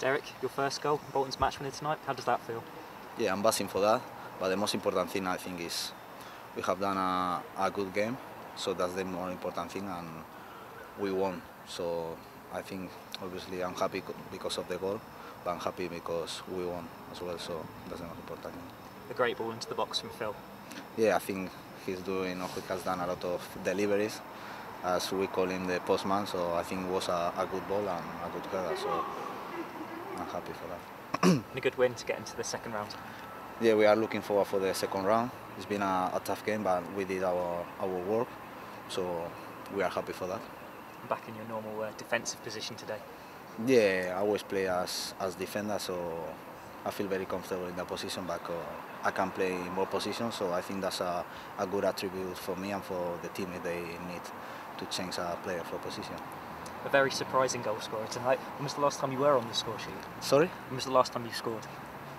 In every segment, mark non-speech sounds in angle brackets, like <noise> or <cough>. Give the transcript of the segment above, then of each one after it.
Derik, your first goal, Bolton's match winner tonight. How does that feel? Yeah, I'm buzzing for that. But the most important thing I think is we have done a, a good game, so that's the more important thing, and we won. So I think obviously I'm happy because of the goal, but I'm happy because we won as well. So that's the most important thing. A great ball into the box from Phil. Yeah, I think he's doing. He has done a lot of deliveries, as we call him the postman. So I think it was a, a good ball and a good header. So I'm happy for that. <clears throat> And a good win to get into the second round. Yeah, we are looking forward for the second round. It's been a, a tough game, but we did our, our work, so we are happy for that. Back in your normal uh, defensive position today. Yeah, I always play as, as defender, so I feel very comfortable in that position, but uh, I can play in more positions, so I think that's a, a good attribute for me and for the team if they need to change a player for a position. A very surprising goal scorer tonight. When was the last time you were on the score sheet? Sorry? When was the last time you scored?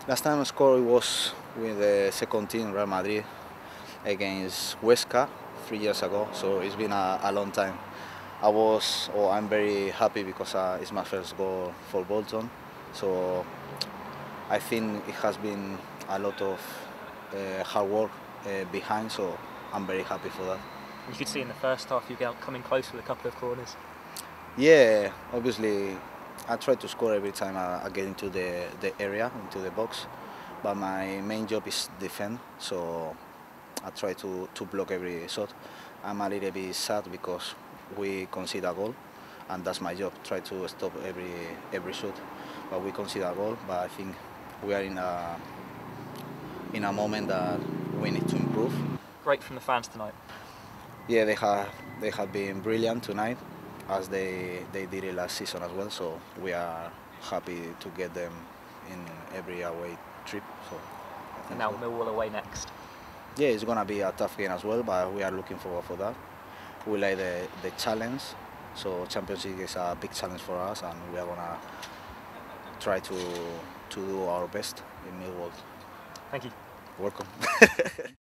Last time I scored was with the second team, Real Madrid, against Huesca three years ago. So it's been a, a long time. I was, oh, I'm very happy because uh, it's my first goal for Bolton. So I think it has been a lot of uh, hard work uh, behind. So I'm very happy for that. You could see in the first half you got coming close with a couple of corners. Yeah, obviously, I try to score every time I, I get into the, the area, into the box. But my main job is defend, so I try to, to block every shot. I'm a little bit sad because we concede a goal, and that's my job. Try to stop every every shot, but we concede a goal. But I think we are in a in a moment that we need to improve. Great from the fans tonight. Yeah, they have they have been brilliant tonight, as they they did it last season as well. So we are happy to get them in every away trip. So And now so. Millwall away next. yeah, it's gonna be a tough game as well, but we are looking forward for that. We like the the challenge. So Champions League is a big challenge for us, and we are gonna try to to do our best in Millwall. Thank you. Welcome. <laughs>